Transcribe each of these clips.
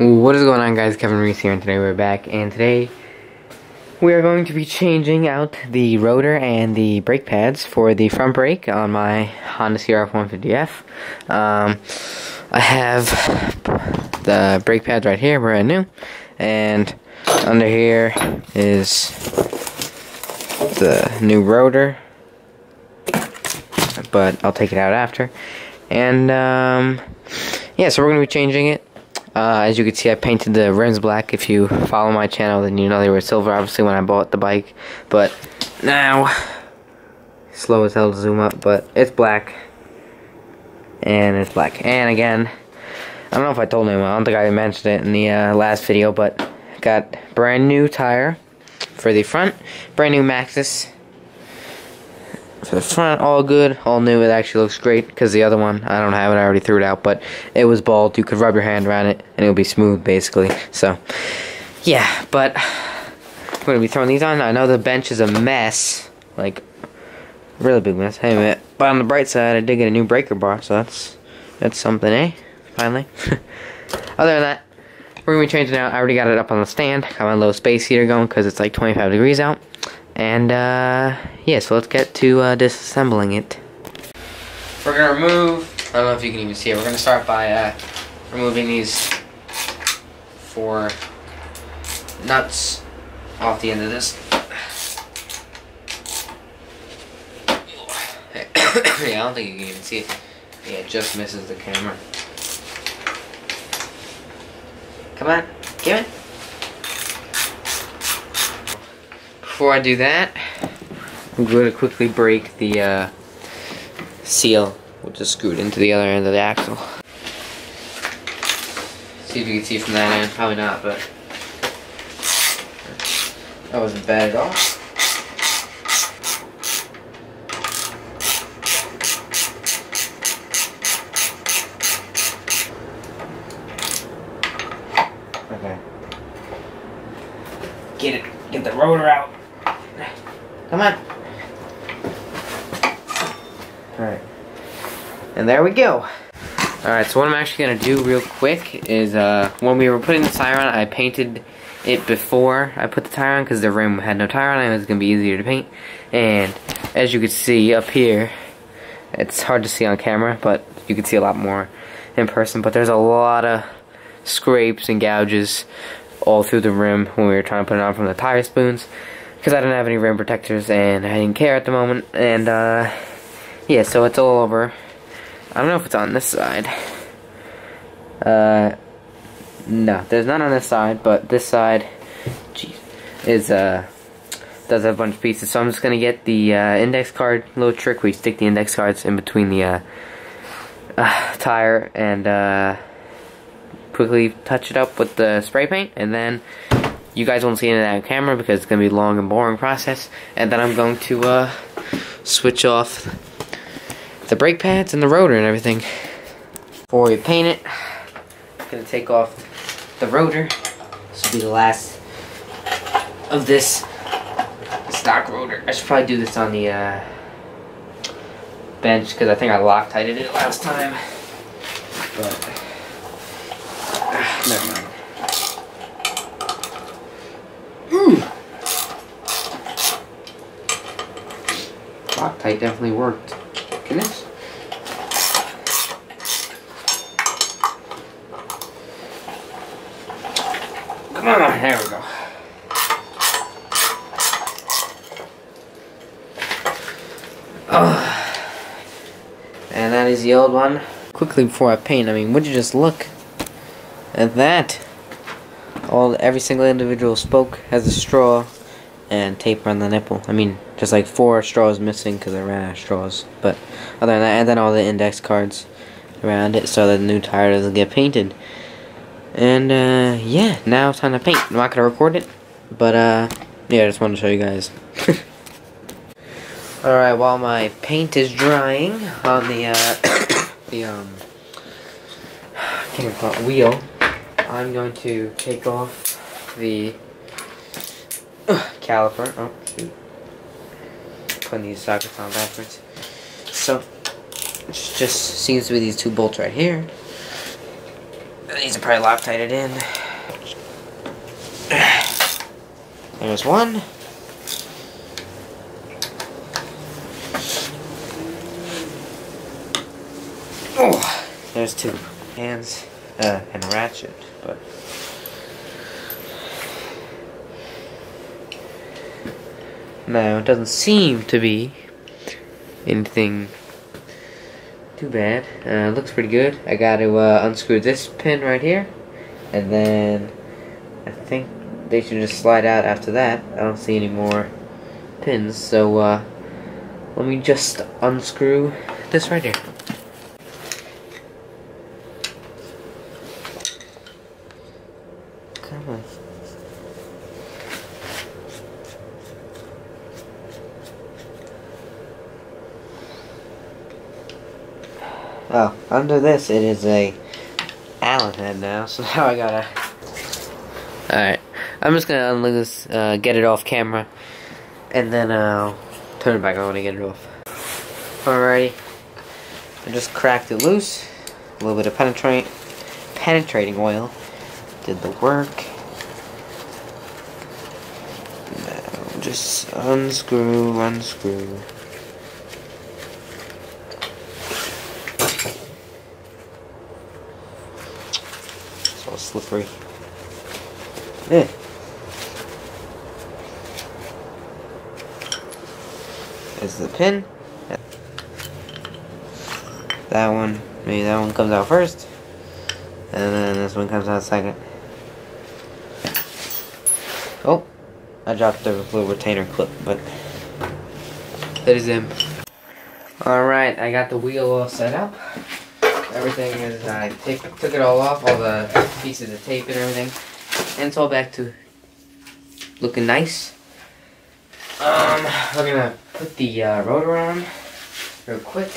What is going on guys, Kevin Riess here and today we're back and today we are going to be changing out the rotor and the brake pads for the front brake on my Honda CRF 150F. Um, I have the brake pads right here, brand new, and under here is the new rotor, but I'll take it out after. And um, yeah, so we're going to be changing it. Uh, as you can see, I painted the rims black. If you follow my channel, then you know they were silver, obviously, when I bought the bike. But now, slow as hell to zoom up, but it's black. And it's black. And again, I don't know if I told anyone, I don't think I mentioned it in the uh, last video, but got brand new tire for the front, brand new Maxxis for the front, all good, all new. It actually looks great because the other one, I don't have it. I already threw it out, but it was bald. You could rub your hand around it and it would be smooth, basically. So, yeah, but I'm going to be throwing these on. I know the bench is a mess, like, really big mess. Hey, man. But on the bright side, I did get a new breaker bar, so that's that's something, eh? Finally. Other than that, we're going to be changing out. I already got it up on the stand. Got my little space heater going because it's like 25 degrees out. And, uh, yeah, so let's get to uh, disassembling it. We're to remove, I don't know if you can even see it, we're to start by uh, removing these four nuts off the end of this. yeah, I don't think you can even see it. Yeah, it just misses the camera. Come on, give it. Before I do that, I'm going to quickly break the uh, seal, which is screwed into the other end of the axle. See if you can see from that end. Probably not, but that wasn't bad at all. Okay. Get it. Get the rotor out. Come on. Alright. And there we go. Alright, so what I'm actually going to do real quick is, uh, when we were putting the tire on, I painted it before I put the tire on because the rim had no tire on it. It was going to be easier to paint. And as you can see up here, it's hard to see on camera, but you can see a lot more in person. But there's a lot of scrapes and gouges all through the rim when we were trying to put it on from the tire spoons because I didn't have any rim protectors and I didn't care at the moment and uh, yeah so it's all over. I don't know if it's on this side. Uh, no there's none on this side but this side geez, is uh does have a bunch of pieces. So I'm just gonna get the uh, index card little trick we stick the index cards in between the uh, uh, tire and uh, quickly touch it up with the spray paint and then you guys won't see any of that on camera because it's going to be a long and boring process. And then I'm going to uh, switch off the brake pads and the rotor and everything. Before we paint it, I'm going to take off the rotor. This will be the last of this stock rotor. I should probably do this on the uh, bench because I think I Loctited it last time. But, uh, never mind. Loctite definitely worked. This? Come on, there we go. Oh. And that is the old one. Quickly before I paint, I mean, would you just look at that? All every single individual spoke has a straw and tape around the nipple. I mean, just like four straws missing because I ran out of straws. But other than that, and then all the index cards around it so that the new tire doesn't get painted. And uh, yeah, now it's time to paint. I'm not gonna record it, but uh, yeah, I just wanted to show you guys. Alright, while my paint is drying on the uh, the um, can't call it wheel, I'm going to take off the caliper. Oh, shoot. Putting these sockets on backwards. So, it just seems to be these two bolts right here. These are probably Loctited in. There's one. Oh, there's two hands uh, and ratchet, but no, it doesn't seem to be anything too bad. Uh, looks pretty good. I got to uh, unscrew this pin right here, and then I think they should just slide out after that. I don't see any more pins, so uh, let me just unscrew this right here. Come on. Oh, under this it is a Allen head now, so now I gotta... Alright, I'm just gonna unlock this, uh, get it off camera, and then I'll turn it back on and get it off. Alrighty, I just cracked it loose, a little bit of penetrate, penetrating oil, did the work. Now just unscrew, unscrew. Slippery. Yeah. Is the pin. That one, maybe that one comes out first. And then this one comes out second. Oh, I dropped the little retainer clip, but that is him. Alright, I got the wheel all set up. Everything is, I take, took it all off, all the pieces of tape and everything. And it's all back to looking nice. Um, we're gonna put the uh, rotor on real quick.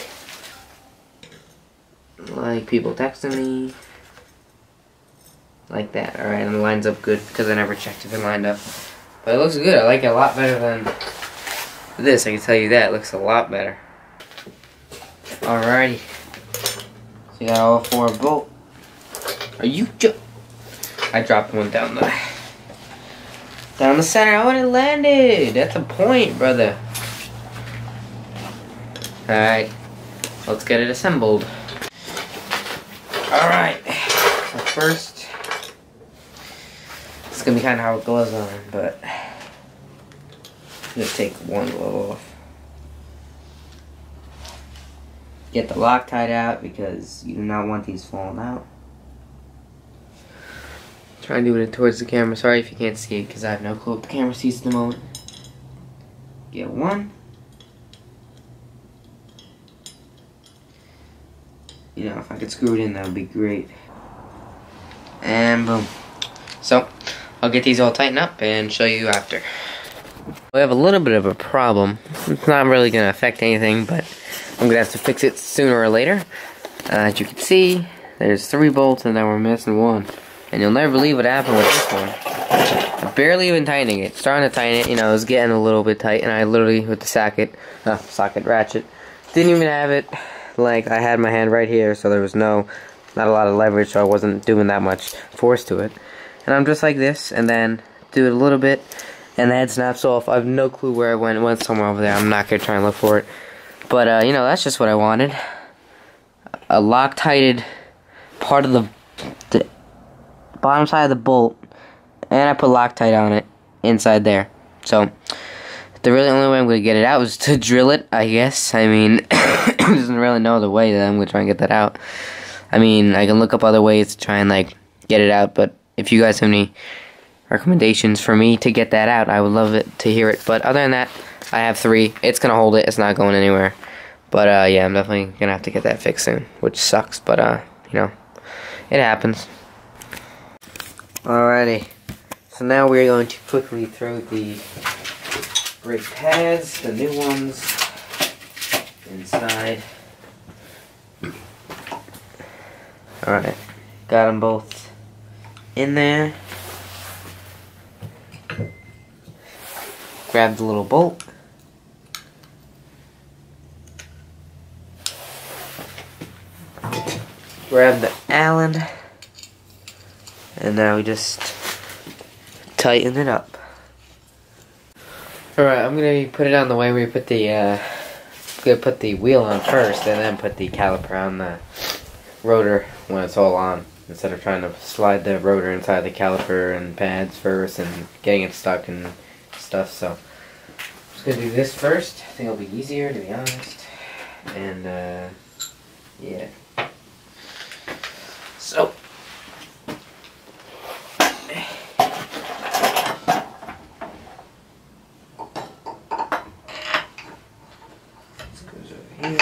Like people texting me. Like that. Alright, and it lines up good because I never checked if it lined up. But it looks good. I like it a lot better than this. I can tell you that. It looks a lot better. Alrighty. You got all four bolt. Are you I dropped one down the down the center. Oh, and it landed. That's a point, brother. Alright. Let's get it assembled. Alright. So first, it's gonna be kind of how it gloves on, but just take one glove off. Get the Loctite out because you do not want these falling out. Try and do it towards the camera. Sorry if you can't see it because I have no clue what the camera sees at the moment. Get one. You know, if I could screw it in, that would be great. And boom. So, I'll get these all tightened up and show you after. We have a little bit of a problem. It's not really going to affect anything, but I'm to have to fix it sooner or later. Uh, as you can see, there's three bolts and then we're missing one. And you'll never believe what happened with this one. I'm barely even tightening it. Starting to tighten it, you know, it was getting a little bit tight, and I literally, with the socket, uh, socket ratchet, didn't even have it, like, I had my hand right here, so there was no, not a lot of leverage, so I wasn't doing that much force to it. And I'm just like this, and then do it a little bit, and the head snaps off. I have no clue where it went. It went somewhere over there. I'm not going to try and look for it. But, uh, you know, that's just what I wanted. A Loctited part of the, the bottom side of the bolt, and I put Loctite on it inside there. So, the really only way I'm going to get it out is to drill it, I guess. I mean, there's really no other way that I'm going to try and get that out. I mean, I can look up other ways to try and, like, get it out, but if you guys have any recommendations for me to get that out, I would love it to hear it. But other than that, I have three. It's going to hold it. It's not going anywhere. But, uh, yeah, I'm definitely going to have to get that fixed soon, which sucks, but, uh, you know, it happens. Alrighty. So now we're going to quickly throw the brake pads, the new ones, inside. Alright. Got them both in there. Grab the little bolt. Grab the Allen And now we just tighten it up. Alright, I'm gonna put it on the way we put the uh gonna put the wheel on first and then put the caliper on the rotor when it's all on. Instead of trying to slide the rotor inside the caliper and pads first and getting it stuck and stuff, so I'm just gonna do this first. I think it'll be easier to be honest. And uh yeah. So I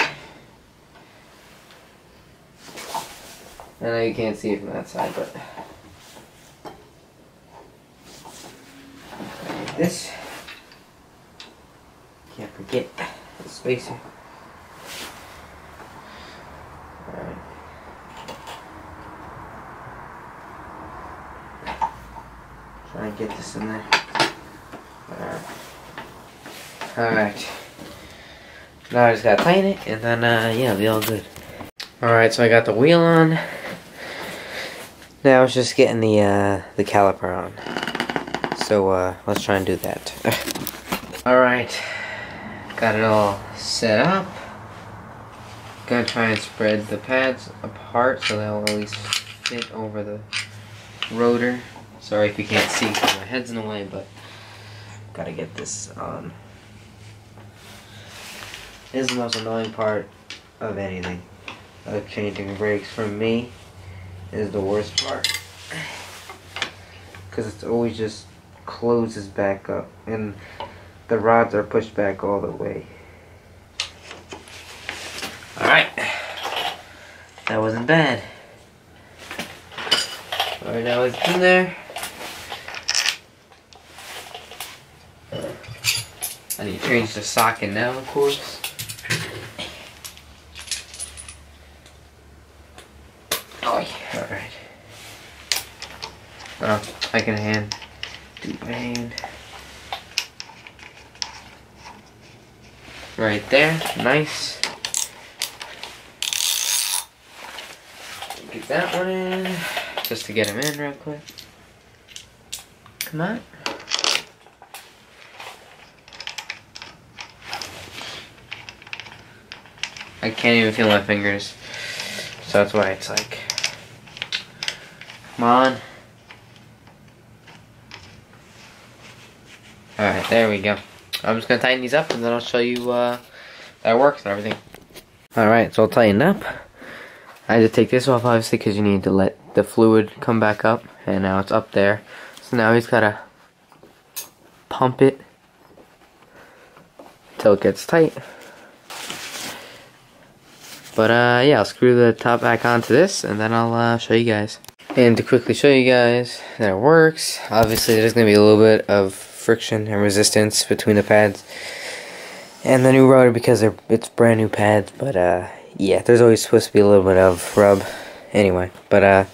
know you can't see it from that side, but this. Can't forget the spacer. Alright. Try and get this in there. Alright. Now I just gotta tighten it and then uh yeah, it'll be all good. Alright, so I got the wheel on. Now it's just getting the uh, the caliper on. So uh, let's try and do that. Alright, got it all set up. Gonna try and spread the pads apart so they'll at least fit over the rotor. Sorry if you can't see because my head's in the way, but gotta get this on. This is the most annoying part of anything. Of changing brakes for me is the worst part. Because it's always just closes back up. And the rods are pushed back all the way. Alright. That wasn't bad. Alright, now it's in there. I need to change the socket now, of course. Oh, yeah. Alright. Oh, I can hand. Do my hand. Right there. Nice. Get that one in. Just to get him in real quick. Come on. I can't even feel my fingers. So that's why it's like Come on. Alright, there we go. I'm just going to tighten these up and then I'll show you uh, that works and everything. Alright, so I'll tighten up. I had to take this off obviously because you need to let the fluid come back up and now it's up there. So now he's got to pump it until it gets tight. But uh, yeah, I'll screw the top back onto this and then I'll uh, show you guys. And to quickly show you guys that it works, obviously there's going to be a little bit of friction and resistance between the pads and the new rotor because it's brand new pads, but uh, yeah, there's always supposed to be a little bit of rub anyway, but uh,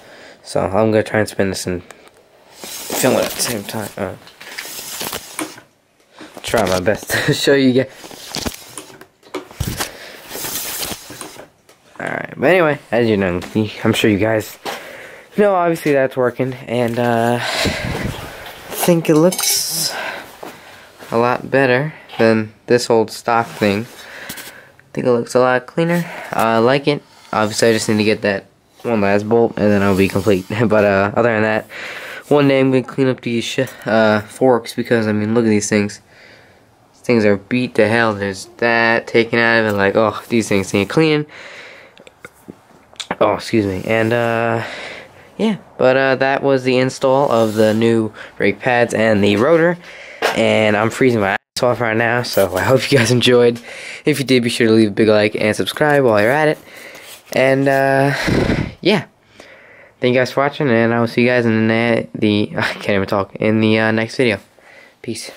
so I'm going to try and spin this and film it at the same time. Uh, try my best to show you guys. Alright, but anyway, as you know, I'm sure you guys know obviously that's working, and uh, I think it looks a lot better than this old stock thing. I think it looks a lot cleaner. I like it. Obviously, I just need to get that one last bolt, and then I'll be complete. but uh, other than that, one day I'm going to clean up these uh, forks, because, I mean, look at these things. These things are beat to hell. There's that taken out of it, like, oh, these things need cleaning. Oh, excuse me. And, uh yeah, but uh, that was the install of the new brake pads and the rotor. And I'm freezing my ass off right now, so I hope you guys enjoyed. If you did, be sure to leave a big like and subscribe while you're at it. And uh, yeah, thank you guys for watching, and I will see you guys in the, the I can't even talk in the uh, next video. Peace.